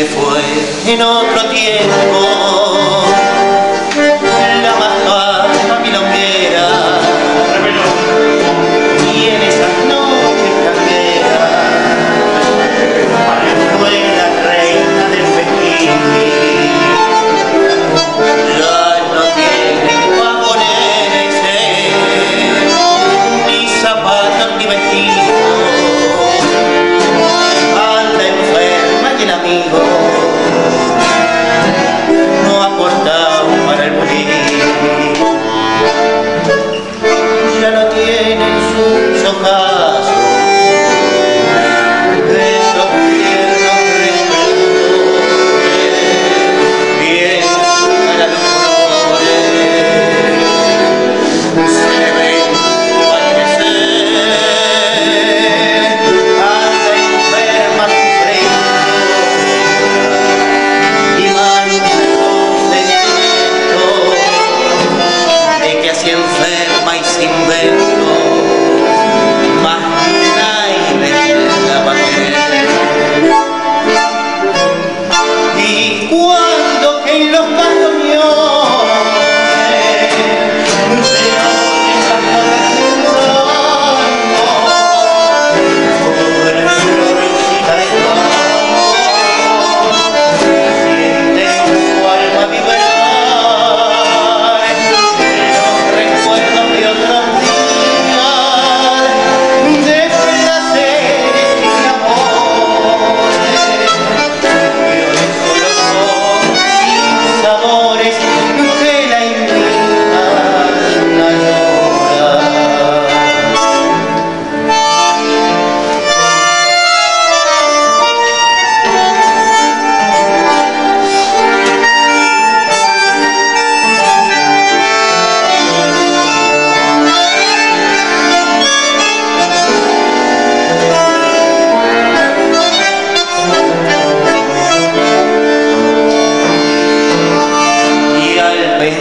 que fue y no tiempo 감사합니다.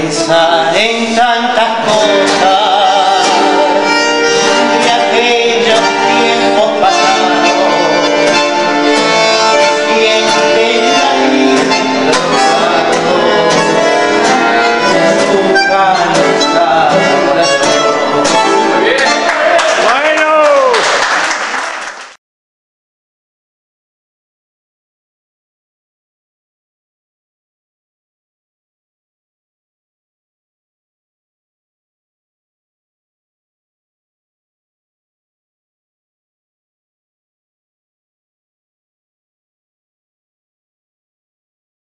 pensa em tal.